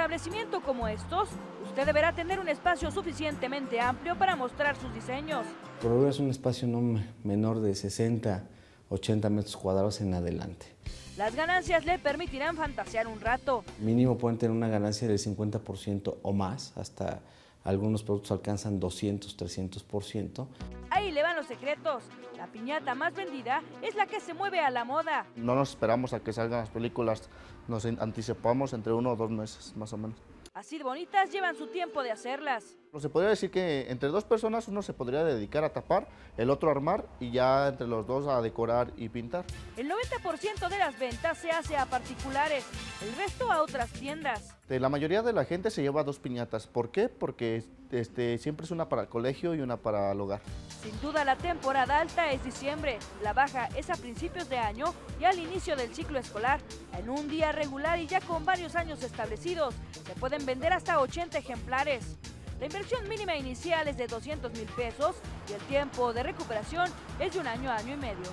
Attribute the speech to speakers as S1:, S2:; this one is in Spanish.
S1: establecimiento como estos, usted deberá tener un espacio suficientemente amplio para mostrar sus diseños.
S2: Por es un espacio no menor de 60, 80 metros cuadrados en adelante.
S1: Las ganancias le permitirán fantasear un rato.
S2: Mínimo pueden tener una ganancia del 50% o más, hasta algunos productos alcanzan 200, 300%.
S1: Ahí le van los secretos. La piñata más vendida es la que se mueve a la moda.
S3: No nos esperamos a que salgan las películas, nos anticipamos entre uno o dos meses más o menos.
S1: Así de bonitas llevan su tiempo de hacerlas.
S3: Se podría decir que entre dos personas uno se podría dedicar a tapar, el otro a armar y ya entre los dos a decorar y pintar.
S1: El 90% de las ventas se hace a particulares, el resto a otras tiendas.
S3: La mayoría de la gente se lleva dos piñatas. ¿Por qué? Porque este, siempre es una para el colegio y una para el hogar.
S1: Sin duda la temporada alta es diciembre, la baja es a principios de año y al inicio del ciclo escolar. En un día regular y ya con varios años establecidos, se pueden vender hasta 80 ejemplares. La inversión mínima inicial es de 200 mil pesos y el tiempo de recuperación es de un año, año y medio.